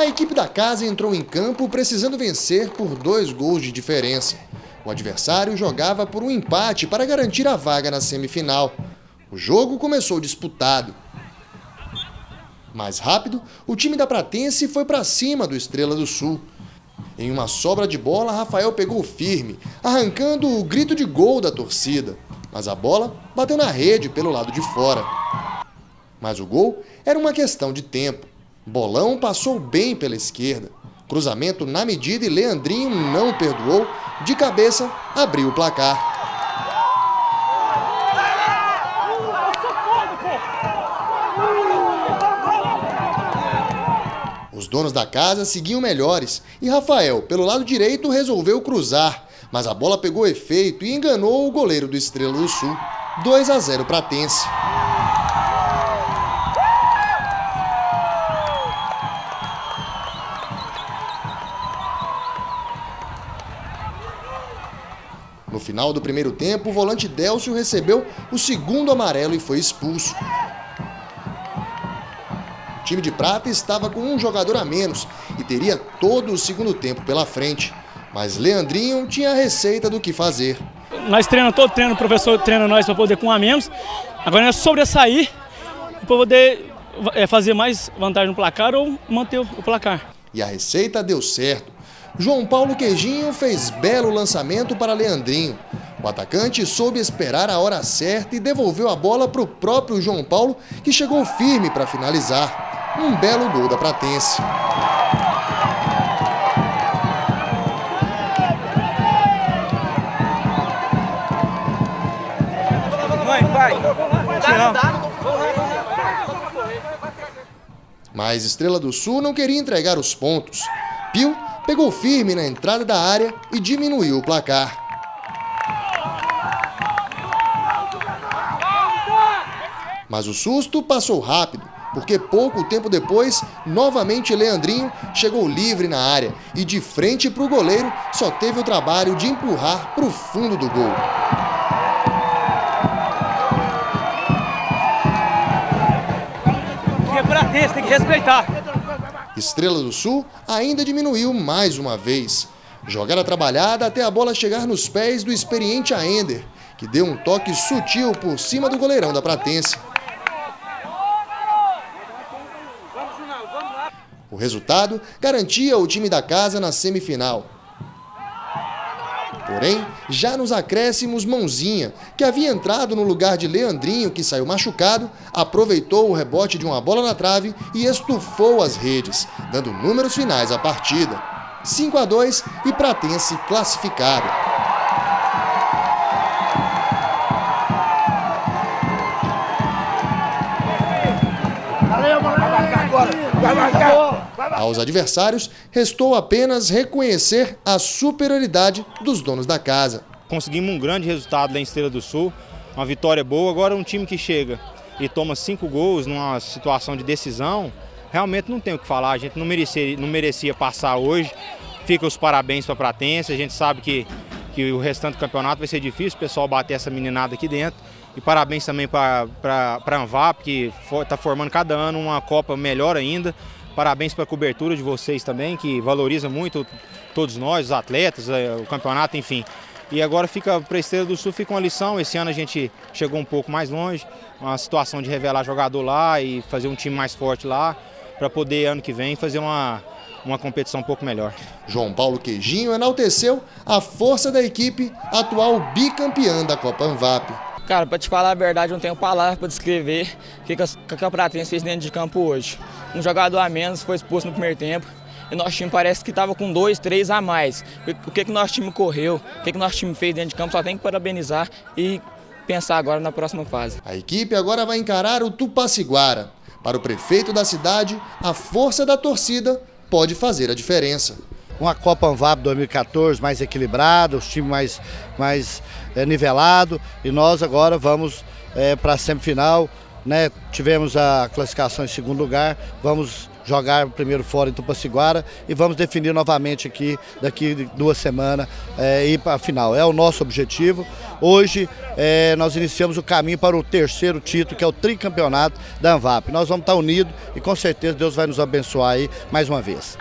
A equipe da casa entrou em campo precisando vencer por dois gols de diferença. O adversário jogava por um empate para garantir a vaga na semifinal. O jogo começou disputado. Mais rápido, o time da Pratense foi para cima do Estrela do Sul. Em uma sobra de bola, Rafael pegou firme, arrancando o grito de gol da torcida. Mas a bola bateu na rede pelo lado de fora. Mas o gol era uma questão de tempo. Bolão passou bem pela esquerda. Cruzamento na medida e Leandrinho não perdoou. De cabeça, abriu o placar. Os donos da casa seguiam melhores e Rafael, pelo lado direito, resolveu cruzar, mas a bola pegou efeito e enganou o goleiro do Estrela do Sul. 2 a 0 para Tense. No final do primeiro tempo, o volante Délcio recebeu o segundo amarelo e foi expulso. O time de prata estava com um jogador a menos e teria todo o segundo tempo pela frente. Mas Leandrinho tinha a receita do que fazer. Nós treinamos todo treino, o professor treina nós para poder com um a menos. Agora é sobressair para poder é, fazer mais vantagem no placar ou manter o placar. E a receita deu certo. João Paulo Queijinho fez belo lançamento para Leandrinho. O atacante soube esperar a hora certa e devolveu a bola para o próprio João Paulo, que chegou firme para finalizar. Um belo gol da Pratense. Mãe, pai, Mas Estrela do Sul não queria entregar os pontos. Pio pegou firme na entrada da área e diminuiu o placar. Mas o susto passou rápido, porque pouco tempo depois, novamente Leandrinho chegou livre na área e de frente para o goleiro só teve o trabalho de empurrar para o fundo do gol. Pra ter, tem que respeitar. Estrela do Sul ainda diminuiu mais uma vez. Jogada trabalhada até a bola chegar nos pés do experiente Aender, que deu um toque sutil por cima do goleirão da Pratense. O resultado garantia o time da casa na semifinal. Porém, já nos acréscimos, Mãozinha, que havia entrado no lugar de Leandrinho, que saiu machucado, aproveitou o rebote de uma bola na trave e estufou as redes, dando números finais à partida. 5 a 2 e Pratense classificado. Aos adversários, restou apenas reconhecer a superioridade dos donos da casa. Conseguimos um grande resultado lá em Estrela do Sul, uma vitória boa. Agora, um time que chega e toma cinco gols numa situação de decisão, realmente não tem o que falar. A gente não merecia, não merecia passar hoje. Fica os parabéns para a Pratense. A gente sabe que, que o restante do campeonato vai ser difícil o pessoal bater essa meninada aqui dentro. E parabéns também para a Anvap, que está formando cada ano uma Copa melhor ainda. Parabéns para a cobertura de vocês também, que valoriza muito todos nós, os atletas, eh, o campeonato, enfim. E agora fica para a Estrela do Sul fica uma lição. Esse ano a gente chegou um pouco mais longe, uma situação de revelar jogador lá e fazer um time mais forte lá, para poder ano que vem fazer uma, uma competição um pouco melhor. João Paulo Queijinho enalteceu a força da equipe, atual bicampeã da Copa Anvap. Cara, para te falar a verdade, eu não tenho palavras para descrever o que, que a Pratense fez dentro de campo hoje. Um jogador a menos foi expulso no primeiro tempo. E nosso time parece que estava com dois, três a mais. O que, que nosso time correu, o que, que nosso time fez dentro de campo, só tem que parabenizar e pensar agora na próxima fase. A equipe agora vai encarar o Tupaciguara. Para o prefeito da cidade, a força da torcida pode fazer a diferença uma Copa Anvap 2014 mais equilibrada, os times mais, mais é, nivelado e nós agora vamos é, para a semifinal. Né? Tivemos a classificação em segundo lugar, vamos jogar primeiro fora em Tupaciguara e vamos definir novamente aqui daqui duas semanas é, ir para a final. É o nosso objetivo. Hoje é, nós iniciamos o caminho para o terceiro título, que é o tricampeonato da Anvap. Nós vamos estar unidos e com certeza Deus vai nos abençoar aí mais uma vez.